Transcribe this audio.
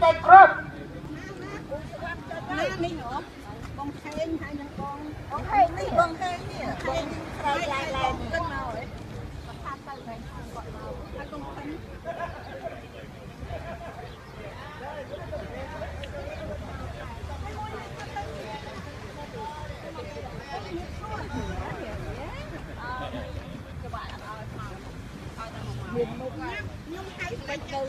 đây cướp con khen hay là con con khen đi con khen đi khen lại lại lại cân nào ấy tham tay này gọi vào hay con khen nhưng mà cái bánh câu